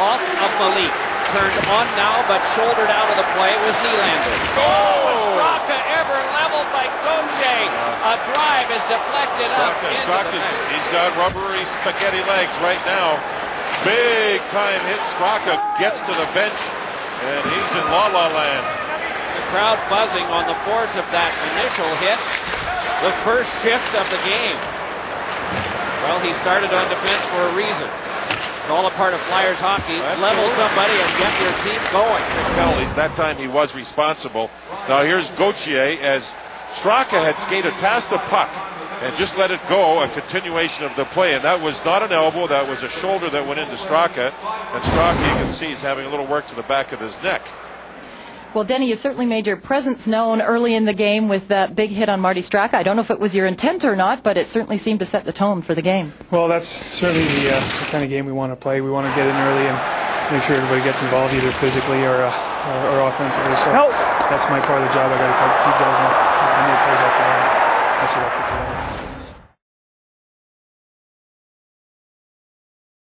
off of Malik. Turned on now, but shouldered out of the play It was Nylander. Oh! Straka ever leveled by Gauthier. A drive is deflected. Straka, into Straka's, he's got rubbery spaghetti legs right now. Big time hit. Straka gets to the bench, and he's in la la land. The crowd buzzing on the force of that initial hit. The first shift of the game. Well, he started on defense for a reason. All a part of Flyers hockey. Level somebody and get your team going. penalties. That time he was responsible. Now here's Gauthier as Straka had skated past the puck and just let it go, a continuation of the play. And that was not an elbow, that was a shoulder that went into Straka. And Straka, you can see, is having a little work to the back of his neck. Well, Denny, you certainly made your presence known early in the game with that big hit on Marty Straka. I don't know if it was your intent or not, but it certainly seemed to set the tone for the game. Well, that's certainly the, uh, the kind of game we want to play. We want to get in early and make sure everybody gets involved either physically or, uh, or, or offensively. So that's my part of the job. I got to keep guys in